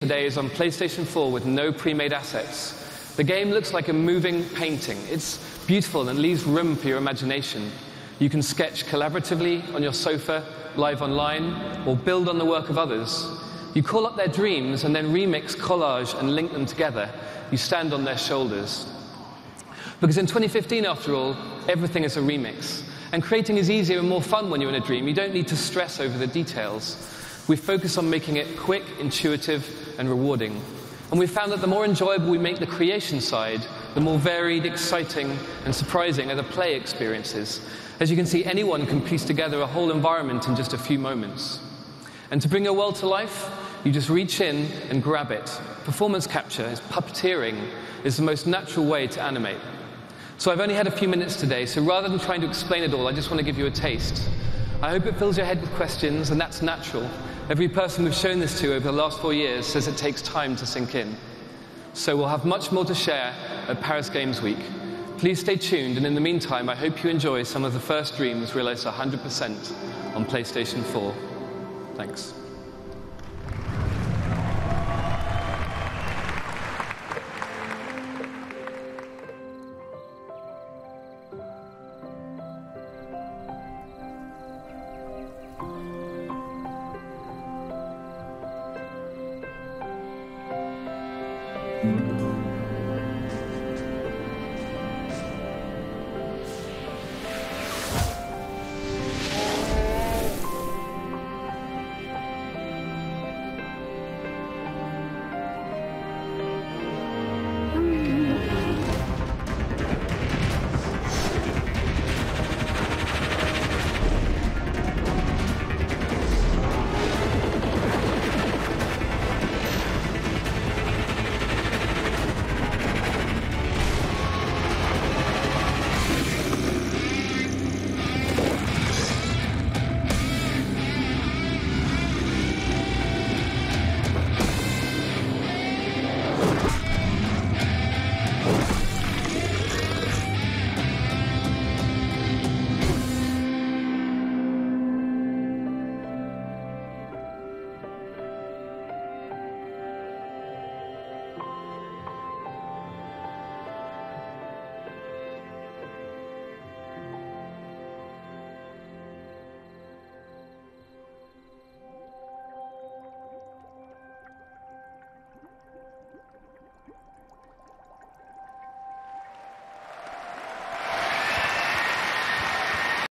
today is on PlayStation 4 with no pre-made assets. The game looks like a moving painting. It's beautiful and leaves room for your imagination. You can sketch collaboratively on your sofa, live online, or build on the work of others. You call up their dreams and then remix, collage, and link them together. You stand on their shoulders. Because in 2015, after all, everything is a remix. And creating is easier and more fun when you're in a dream. You don't need to stress over the details. We focus on making it quick, intuitive, and rewarding. And we've found that the more enjoyable we make the creation side, the more varied, exciting, and surprising are the play experiences. As you can see, anyone can piece together a whole environment in just a few moments. And to bring your world to life, you just reach in and grab it. Performance capture, is puppeteering, is the most natural way to animate. So I've only had a few minutes today, so rather than trying to explain it all, I just want to give you a taste. I hope it fills your head with questions, and that's natural. Every person we've shown this to over the last four years says it takes time to sink in. So we'll have much more to share at Paris Games Week. Please stay tuned, and in the meantime, I hope you enjoy some of the first dreams realized 100% on PlayStation 4. Thanks.